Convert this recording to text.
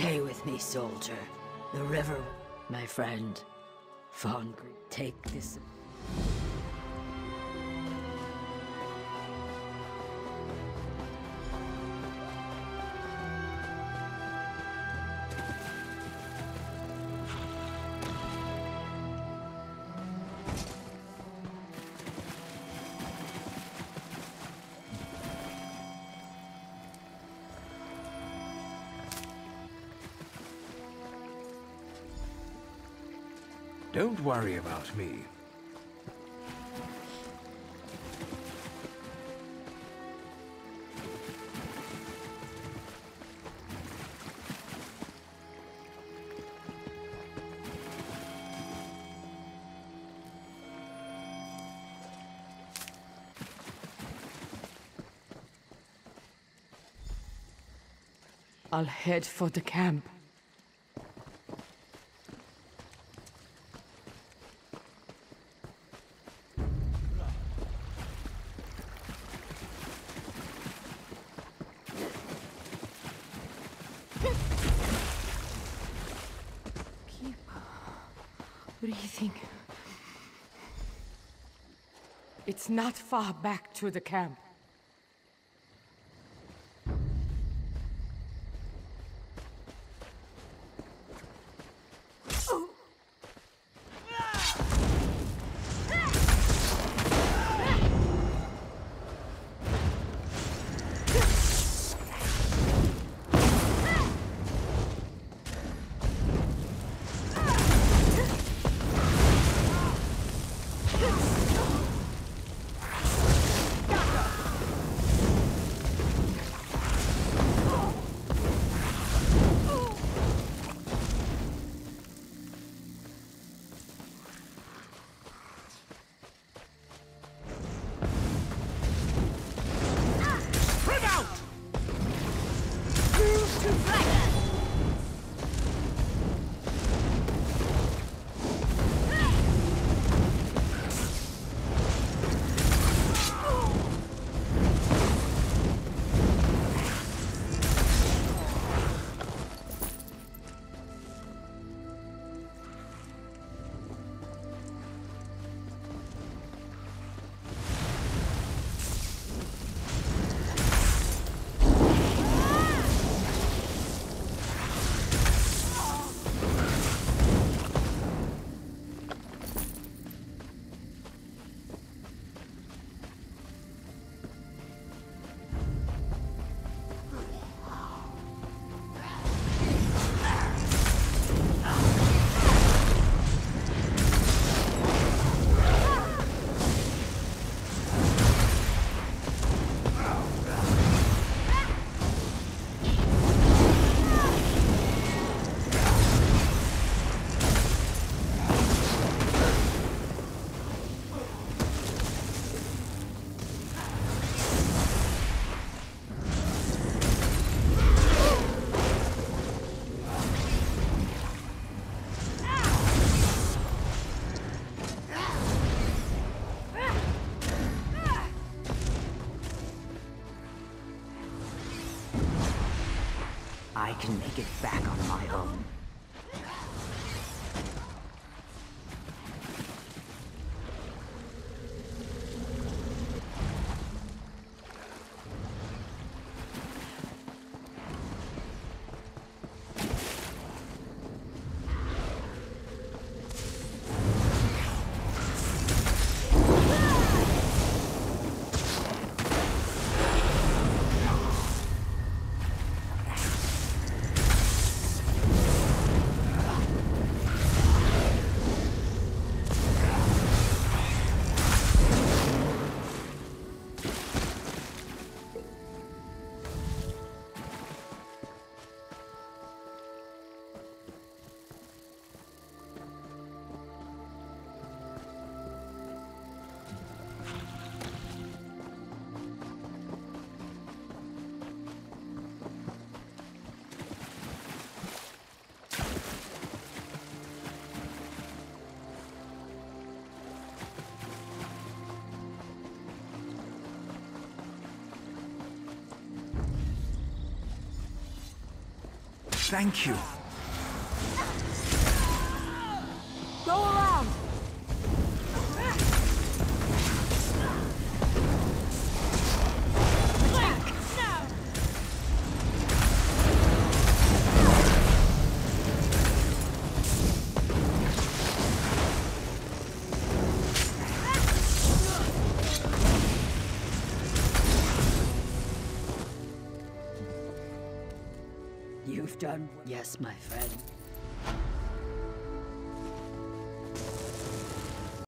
Stay with me, soldier. The river, my friend. Fongri, take this. Don't worry about me. I'll head for the camp. Breathing. It's not far back to the camp. to right. I can make it back on my own. Thank you. You've done. Yes, my friend.